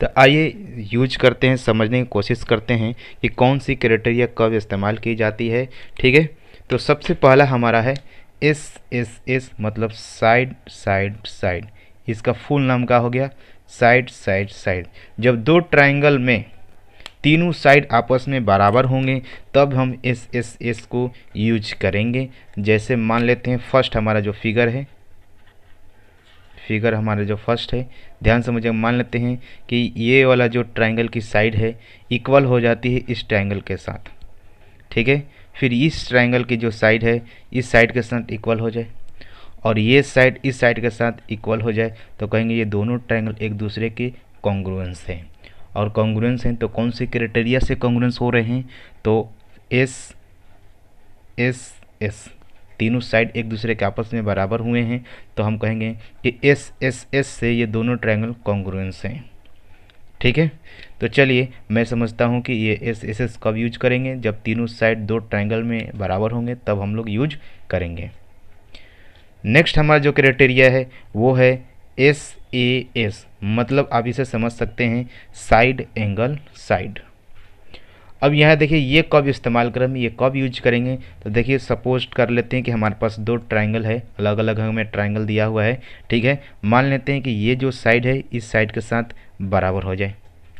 तो आइए यूज़ करते हैं, समझने की कोशिश करते हैं कि कौन सी क्राइटेरिया कब इस्तेमाल की जाती है, ठीक है? तो सबसे पहला हमारा है एस एस एस मतलब साइड साइड साइड इसका फुल नाम क्या हो गया? साइड साइड साइड जब दो ट्राइंगल में तीनों साइड आपस में बराबर होंगे, तब हम एस एस एस को यूज़ करेंगे। जैसे मान लेते हैं फ़र्स्ट हमारा जो फिगर है फिगर हमारा जो फ़र्स्ट है, ध्यान से मुझे मान लेते हैं कि ये वाला जो ट्राइंगल की साइड है इक्वल हो जाती है इस ट्राइंगल के साथ। ठीक है? फिर इस ट्राइंगल की जो साइड है, इस साइड के साथ इक्वल हो जाए। और ये साइड इस साइड के साथ इक्वल हो जाए तो कहेंगे ये दोनों ट्राइंगल एक दूसरे के कॉन्ग्रुएंस हैं। और कॉन्ग्रुएंस हैं तो कौन से क्राइटेरिया से कॉन्ग्रुएंस हो रहे हैं? तो एस एस एस तीनों साइड एक दूसरे के आपस में बराबर हुए हैं तो हम कहेंगे कि एस एस एस से ये दोनों ट्रायंगल कॉन्ग्रुएंस हैं। ठीक है? तो चलिए, मैं समझता हूँ कि ये एस एस एस कब यूज़ करेंगे। जब तीनों साइड दो ट्रायंगल में बराबर होंगे, तब हम लोग यूज़ करेंगे। नेक्स्ट हमारा जो क्राइटेरिया है, वो है एस ए एस। मतलब आप इसे समझ सकते हैं साइड एंगल साइड अब यहाँ देखिए, ये कब इस्तेमाल करें ये कब यूज़ करेंगे? तो देखिए, सपोज़ कर लेते हैं कि हमारे पास दो ट्राइंगल है अलग अलग हमें ट्राइंगल दिया हुआ है, ठीक है? मान लेते हैं कि ये जो साइड है, इस साइड के साथ बराबर हो जाए,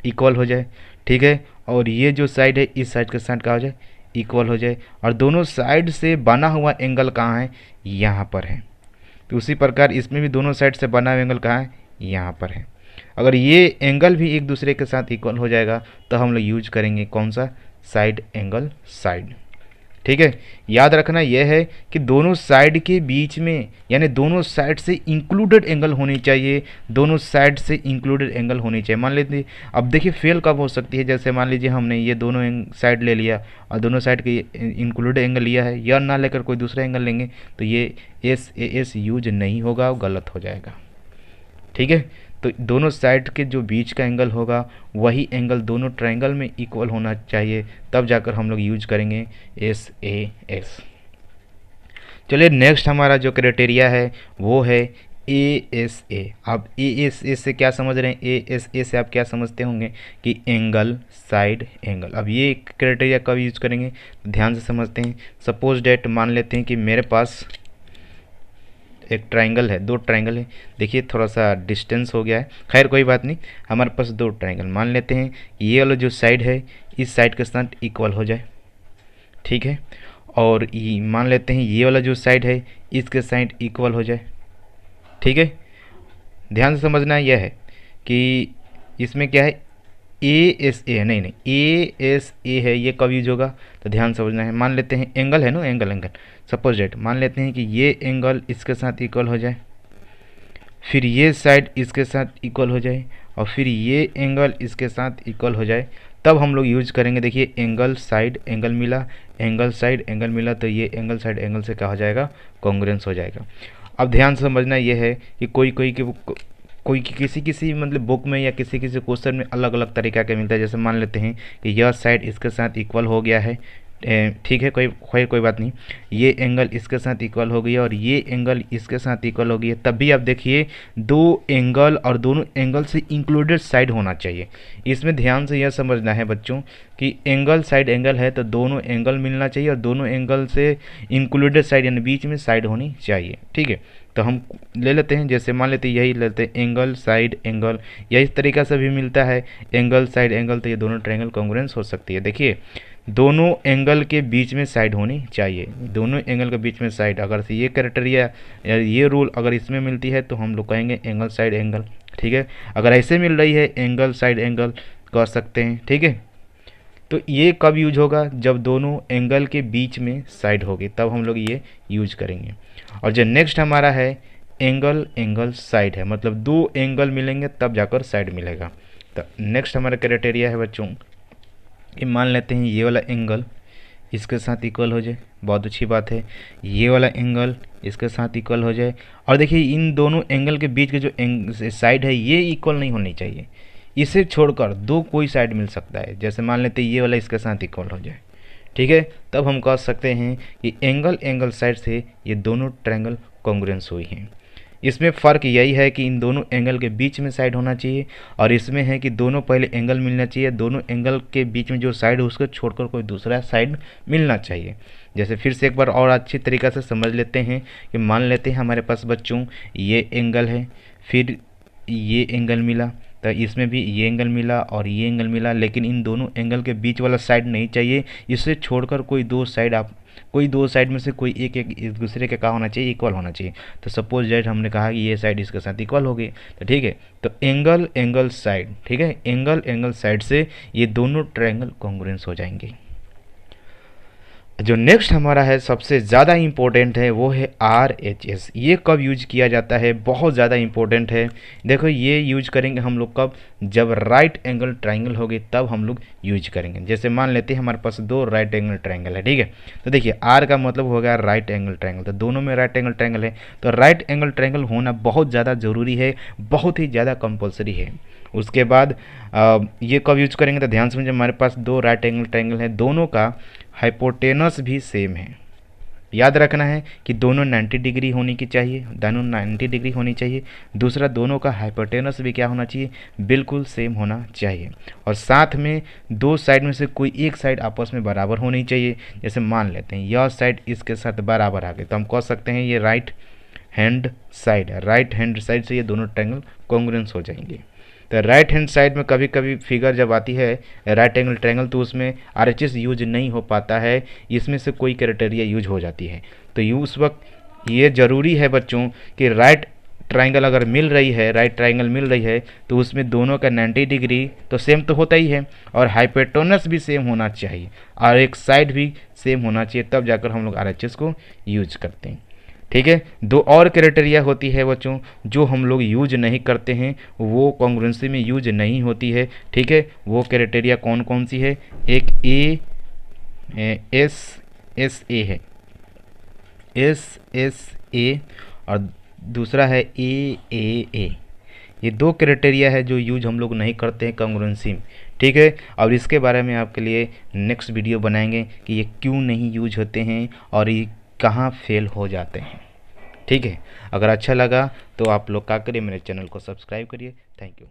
इक्वल हो जाए, ठीक है? और ये जो साइड है, इस साइड के साथ क्या हो जाए? इक्वल हो जाए। और दोनों साइड से बना हुआ एंगल कहाँ है? यहाँ पर है। तो उसी प्रकार इसमें भी दोनों साइड से बना हुआ एंगल कहाँ है? यहाँ पर है। अगर ये एंगल भी एक दूसरे के साथ इक्वल हो जाएगा तो हम लोग यूज़ करेंगे कौन सा? साइड एंगल साइड ठीक है? याद रखना यह है कि दोनों साइड के बीच में, यानी दोनों साइड से इंक्लूडेड एंगल होनी चाहिए। दोनों साइड से इंक्लूडेड एंगल होनी चाहिए। मान लीजिए, अब देखिए फेल कब हो सकती है। जैसे मान लीजिए हमने ये दोनों साइड ले लिया और दोनों साइड के इंक्लूडेड एंगल लिया है, या ना लेकर कोई दूसरा एंगल लेंगे तो ये एस ए एस यूज़ नहीं होगा और गलत हो जाएगा। ठीक है? तो दोनों साइड के जो बीच का एंगल होगा, वही एंगल दोनों ट्रायंगल में इक्वल होना चाहिए, तब जाकर हम लोग यूज़ करेंगे एस ए एस चलिए नेक्स्ट हमारा जो क्राइटेरिया है, वो है ए एस ए आप ए एस ए से क्या समझ रहे हैं? ए एस ए से आप क्या समझते होंगे? कि एंगल साइड एंगल अब ये क्राइटेरिया कब यूज़ करेंगे? ध्यान से समझते हैं। सपोज़ डेट मान लेते हैं कि मेरे पास एक ट्राइंगल है, दो ट्राइंगल है। देखिए थोड़ा सा डिस्टेंस हो गया है। खैर, कोई बात नहीं, हमारे पास दो ट्राइंगल मान लेते हैं, ये वाला जो साइड है, इस साइड के साथ इक्वल हो जाए। ठीक है? और ये, मान लेते हैं, ये वाला जो साइड है, इसके साइड इक्वल हो जाए। ठीक है? ध्यान से समझना यह है कि इसमें क्या है? ए एस ए है नहीं नहीं ए एस ए है, ये कब यूज़ होगा? तो ध्यान समझना है। मान लेते हैं एंगल है ना एंगल एंगल सपोज़ डेट मान लेते हैं कि ये एंगल इसके साथ इक्वल हो जाए। फिर ये साइड इसके साथ इक्वल हो जाए और फिर ये एंगल इसके साथ इक्वल हो जाए, तब हम लोग यूज़ करेंगे। देखिए एंगल साइड एंगल मिला एंगल साइड एंगल मिला तो ये एंगल साइड एंगल से क्या हो जाएगा? कॉन्ग्रेंस हो जाएगा। अब ध्यान समझना ये है कि कोई कोई के कोई किसी किसी मतलब बुक में या किसी किसी क्वेश्चन में अलग अलग तरीका के मिलता है। जैसे मान लेते हैं कि यह साइड इसके साथ इक्वल हो गया है। ठीक है, कोई, खैर, कोई बात नहीं। ये एंगल इसके साथ इक्वल हो गई और ये एंगल इसके साथ इक्वल हो गई है। तब भी आप देखिए, दो एंगल और दोनों एंगल से इंक्लूडेड साइड होना चाहिए। इसमें ध्यान से यह समझना है बच्चों कि एंगल साइड एंगल है तो दोनों एंगल मिलना चाहिए और दोनों एंगल से इंक्लूडेड साइड यानी बीच में साइड होनी चाहिए। ठीक है तो हम ले लेते हैं। जैसे मान लेते हैं, यही लेते हैं एंगल साइड एंगल या इस तरीका से भी मिलता है एंगल साइड एंगल तो ये दोनों ट्रायंगल कॉन्ग्रेंस हो सकती है। देखिए दोनों एंगल के बीच में साइड होनी चाहिए। दोनों एंगल के बीच में साइड अगर से ये क्राइटेरिया या ये रूल अगर इसमें मिलती है तो हम लोग कहेंगे एंगल साइड एंगल ठीक है? अगर ऐसे मिल रही है एंगल साइड एंगल कर सकते हैं, ठीक है? तो ये कब यूज़ होगा? जब दोनों एंगल के बीच में साइड होगी, तब हम लोग ये यूज़ करेंगे। और जो नेक्स्ट हमारा है एंगल एंगल साइड है मतलब दो एंगल मिलेंगे, तब जाकर साइड मिलेगा। तो नेक्स्ट हमारा क्राइटेरिया है बच्चों कि मान लेते हैं ये वाला एंगल इसके साथ इक्वल हो जाए। बहुत अच्छी बात है। ये वाला एंगल इसके साथ इक्वल हो जाए। और देखिए, इन दोनों एंगल के बीच के जो साइड है, ये इक्वल नहीं होनी चाहिए। इसे छोड़कर दो कोई साइड मिल सकता है। जैसे मान लेते हैं ये वाला इसके साथ इक्वल हो जाए। ठीक है? तब हम कह सकते हैं कि एंगल एंगल साइड से ये दोनों ट्रैंगल कॉन्ग्रेंस हुई हैं। इसमें फ़र्क यही है कि इन दोनों एंगल के बीच में साइड होना चाहिए और इसमें है कि दोनों पहले एंगल मिलना चाहिए, दोनों एंगल के बीच में जो साइड है उसको छोड़कर कोई दूसरा साइड मिलना चाहिए। जैसे फिर से एक बार और अच्छी तरीक़ा से समझ लेते हैं कि मान लेते हैं हमारे पास बच्चों, ये एंगल है, फिर ये एंगल मिला। तो इसमें भी ये एंगल मिला और ये एंगल मिला, लेकिन इन दोनों एंगल के बीच वाला साइड नहीं चाहिए। इसे छोड़कर कोई दो साइड आप, कोई दो साइड में से कोई एक एक दूसरे का क्या होना चाहिए इक्वल होना चाहिए। तो सपोज़ जैट हमने कहा कि ये साइड इसके साथ इक्वल हो गई तो ठीक है। तो एंगल एंगल साइड ठीक है? एंगल एंगल साइड से ये दोनों ट्राइंगल कॉन्ग्रेंस हो जाएँगे। जो नेक्स्ट हमारा है सबसे ज़्यादा इम्पोर्टेंट है वो है आर एच एस ये कब यूज़ किया जाता है? बहुत ज़्यादा इम्पोर्टेंट है। देखो ये यूज़ करेंगे हम लोग कब? जब राइट एंगल ट्राइंगल होगी तब हम लोग यूज़ करेंगे। जैसे मान लेते हैं हमारे पास दो राइट एंगल ट्राइंगल है ठीक है? तो देखिए आर का मतलब हो गया राइट एंगल ट्राइंगल तो दोनों में राइट एंगल ट्राइंगल है। तो राइट एंगल ट्राइंगल होना बहुत ज़्यादा ज़रूरी है बहुत ही ज़्यादा कंपलसरी है। उसके बाद आ, ये कब यूज़ करेंगे? तो ध्यान से समझिए हमारे पास दो राइट एंगल ट्राइंगल है दोनों का हाइपोटेनस भी सेम है। याद रखना है कि दोनों 90 डिग्री होने की चाहिए, दोनों 90 डिग्री होनी चाहिए। दूसरा, दोनों का हाइपोटेनस भी क्या होना चाहिए? बिल्कुल सेम होना चाहिए। और साथ में दो साइड में से कोई एक साइड आपस में बराबर होनी चाहिए। जैसे मान लेते हैं, यह साइड इसके साथ बराबर आ गए तो हम कह सकते हैं ये right hand side right hand side से ये दोनों ट्रैंगल कॉन्ग्रेंस हो जाएँगे। तो राइट हैंड साइड में कभी कभी फिगर जब आती है राइट एंगल ट्रायंगल तो उसमें आरएचएस यूज़ नहीं हो पाता है। इसमें से कोई क्राइटेरिया यूज़ हो जाती है। तो यू उस वक्त ये ज़रूरी है बच्चों कि राइट ट्राइंगल अगर मिल रही है राइट ट्राइंगल मिल रही है तो उसमें दोनों का 90 डिग्री तो सेम तो होता ही है और हाइपेटोनस भी सेम होना चाहिए। और एक साइड भी सेम होना चाहिए, तब जाकर हम लोग आरएचएस को यूज़ करते हैं। ठीक है? दो और क्राइटेरिया होती है बच्चों, जो हम लोग यूज़ नहीं करते हैं, वो कॉन्ग्रेंसी में यूज़ नहीं होती है, ठीक है? वो क्राइटेरिया कौन कौन सी है? एक ए एस एस ए है। एस एस ए और दूसरा है ए ए ए ये दो क्राइटेरिया है जो यूज़ हम लोग नहीं करते हैं कॉन्ग्रेंसी में, ठीक है? और इसके बारे में आपके लिए नेक्स्ट वीडियो बनाएँगे कि ये क्यों नहीं यूज़ होते हैं और ये कहाँ फेल हो जाते हैं। ठीक है? अगर अच्छा लगा तो आप लोग का करिए मेरे चैनल को सब्सक्राइब करिए। Thank you